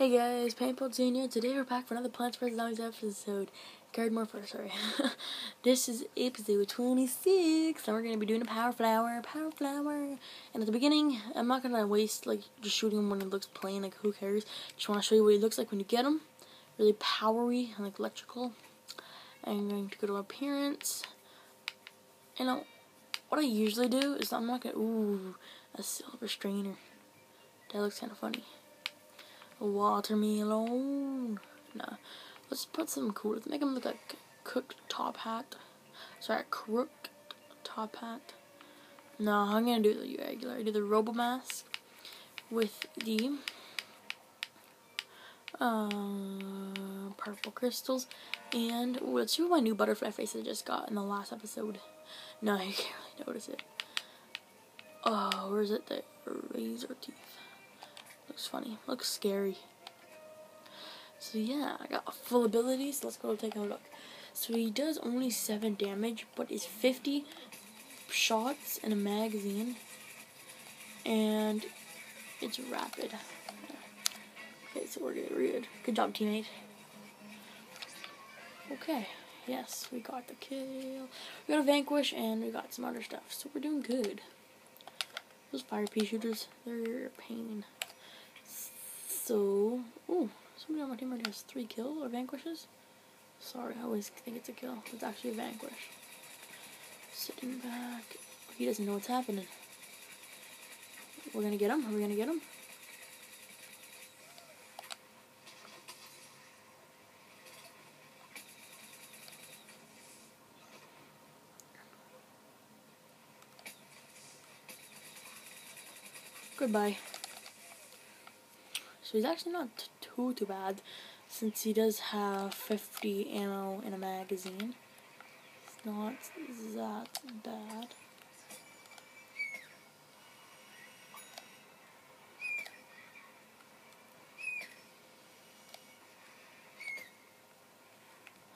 Hey guys, Paintball Junior. Today we're back for another Plants vs Zombies episode. Guard first, sorry. this is episode 26, and we're gonna be doing a power flower, power flower. And at the beginning, I'm not gonna waste like just shooting him when he looks plain, like who cares? Just wanna show you what he looks like when you get him. Really powery and like electrical. I'm going to go to appearance. You know, what I usually do is I'm not gonna, ooh, a silver strainer. That looks kind of funny. Watermelon. Nah. Let's put some cool. Let's make him look like cooked top hat. Sorry, crooked top hat. No, I'm gonna do the regular. I do the Robo Mask with the uh, purple crystals. And ooh, let's what my new butterfly face I just got in the last episode. No, you can't really notice it. Oh, where is it? The razor teeth. Looks funny. Looks scary. So yeah, I got full abilities. Let's go take a look. So he does only 7 damage, but is 50 shots in a magazine. And it's rapid. Okay, so we're good. Good job, teammate. Okay, yes, we got the kill. We got a vanquish, and we got some other stuff. So we're doing good. Those fire pea shooters, they're a pain. So, oh, somebody on my team already has three kill or vanquishes. Sorry, I always think it's a kill. It's actually a vanquish. Sitting back. He doesn't know what's happening. We're gonna get him. Are we gonna get him? Goodbye. So he's actually not too too bad since he does have 50 ammo in a magazine. It's not that bad.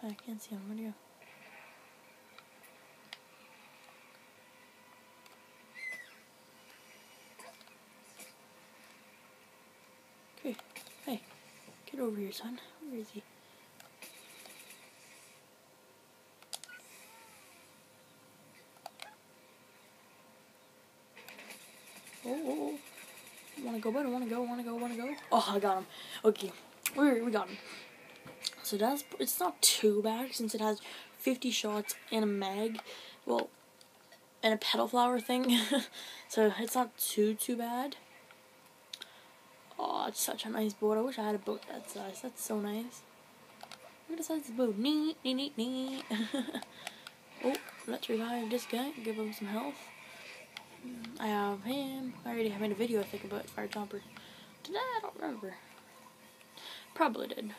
I can't see him. Where do you? Okay. Hey, get over here, son. Where is he? Oh, oh, oh. Wanna go, bud? Wanna go, wanna go, wanna go? Oh, I got him. Okay. We we got him. So that's, it's not too bad since it has 50 shots in a mag. Well, and a petal flower thing. so it's not too, too bad. Oh, it's such a nice boat. I wish I had a boat that size. That's so nice. Look at the size of the boat. Neat, neat, neat, neat. oh, let's revive this guy. Give him some health. I have him. I already have made a video, I think, about Fire Chomper. Did I? I don't remember. Probably did.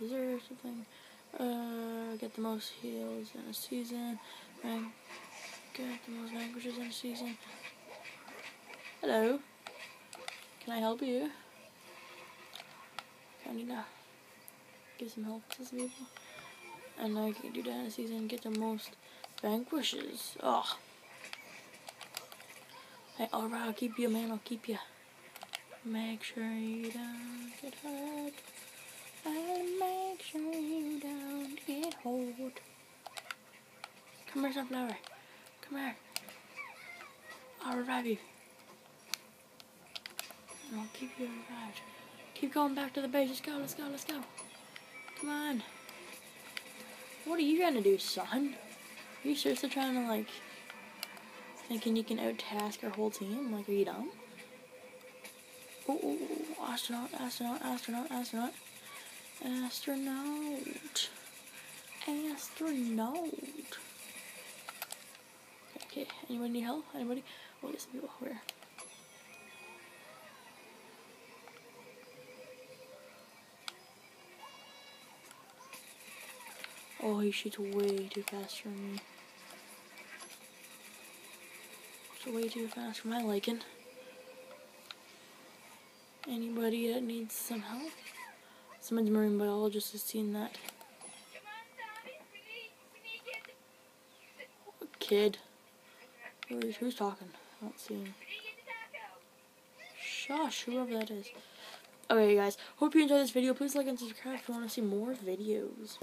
Is there something? Uh, get the most heals in a season. And get the most languages in a season. Hello. Can I help you? I need to give some help to some people. And I can do that in a get the most vanquishes. Oh. Hey, alright, I'll keep you, man. I'll keep you. Make sure you don't get hurt. And make sure you don't get hurt. Come here, sunflower. Come here. I'll revive you. And I'll keep you revived. Keep going back to the base. Let's go, let's go, let's go. Come on. What are you trying to do, son? Are you seriously trying to, like, thinking you can out-task our whole team? Like, are you dumb? Oh, oh, oh, astronaut, astronaut, astronaut, astronaut. Astronaut. Astronaut. Okay, anybody need help? Anybody? Oh, yes, people. Where? Oh, he shoots way too fast for me. It's way too fast for my liking. Anybody that needs some help? Someone's marine biologist has seen that. Kid. Who's, who's talking? I don't see him. Shush, whoever that is. Okay, guys. Hope you enjoyed this video. Please like and subscribe if you want to see more videos.